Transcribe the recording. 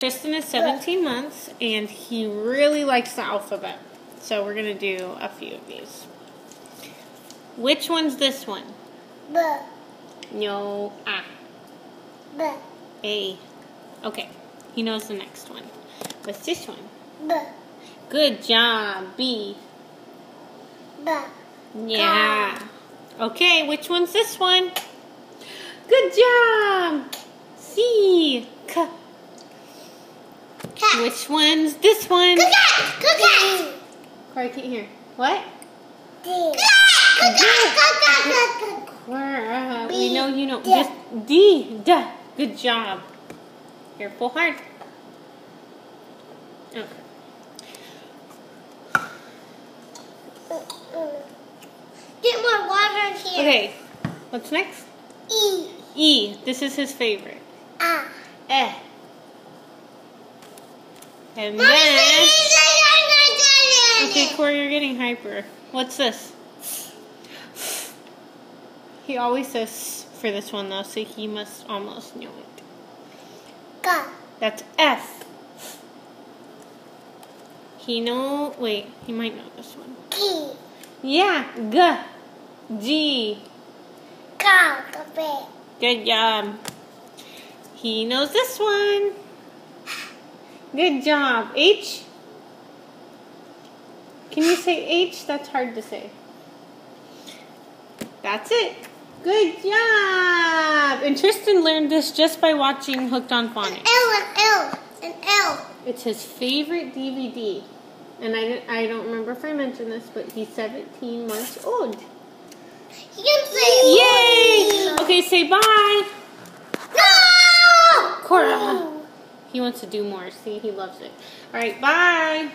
Tristan is 17 months and he really likes the alphabet. So we're going to do a few of these. Which one's this one? B. No, ah, B. A. Okay, he knows the next one. What's this one? B. Good job, B. B. Yeah. Okay, which one's this one? Good job. Which one's this one? Good cat. Good cat. Corey, can't hear. What? D. Good cat. Good cat. Good cat. Cora, we know you know. D. Just D. D. Good job. Here, pull hard. Okay. Get more water here. Okay. What's next? E. E. This is his favorite. A. Eh. And Mommy, then. Okay, Corey, you're getting hyper. What's this? He always says for this one though, so he must almost know it. Go. That's F. He know. Wait, he might know this one. Key. Yeah, G. G. Cow. Good job. He knows this one. Good job. H. Can you say H? That's hard to say. That's it. Good job. And Tristan learned this just by watching Hooked on Phonics. L and L and L. It's his favorite DVD. And I, I don't remember if I mentioned this, but he's 17 months old. You can say Yay! Okay, say bye. No. Cora. He wants to do more. See, he loves it. All right, bye.